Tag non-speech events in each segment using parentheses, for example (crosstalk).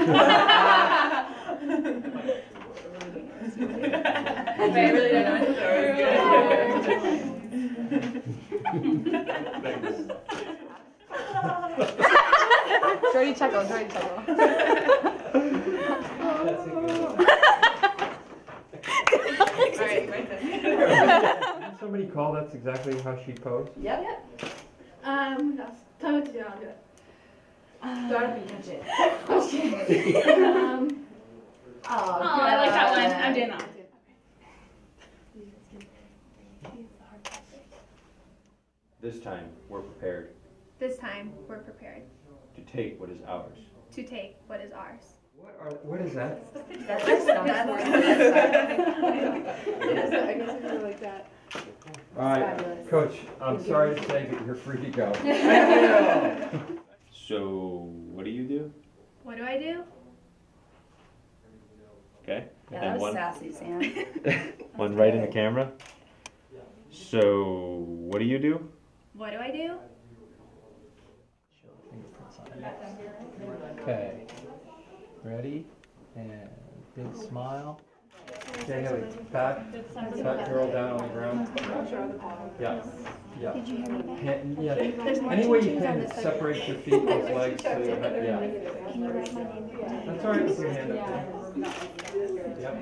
Wait, I really don't know. Jordy chuckle, Jordy chuckle. Alright, my turn. Did somebody call that's exactly how she posed? Yep. Um, that's totally wrong. Dorothy, touch it. (laughs) Um, Oh, oh, I like that one. I'm doing that. This time, we're prepared This time, we're prepared to take what is ours. to take what is ours. What are, what is that? That's just (laughs) (laughs) I guess I really like that. All right, Coach, I'm sorry to say but you're free to go. So, what do you do? What do I do? Okay. Yeah, and that was one, sassy, Sam. (laughs) one right in the camera. So, what do you do? What do I do? Okay. Ready? And big smile. Okay, Haley, pat, pat girl down on the ground. Yeah, yeah. Did you hear me? Hand- yeah. Any way you can separate your feet, those (laughs) legs, so you have- yeah. Can you write my? That's all right, put your hand up there. Yep.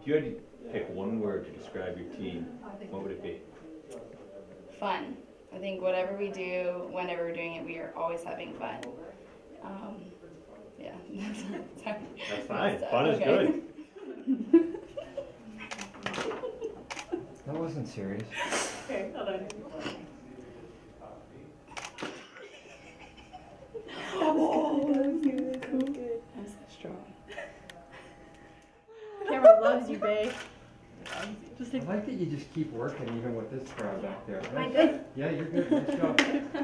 If you had to pick one word to describe your team, what would it be? Fun. I think whatever we do, whenever we're doing it, we are always having fun. Um, yeah. (laughs) Sorry. That's fine. Fun is Okay. good. (laughs) That wasn't serious. Okay, hold on. Oh, that was good. That was good. I'm so strong. Loves you, babe. Just I like that you just keep working even with this crowd back there. Am I good? Yeah, you're good, nice job. (laughs)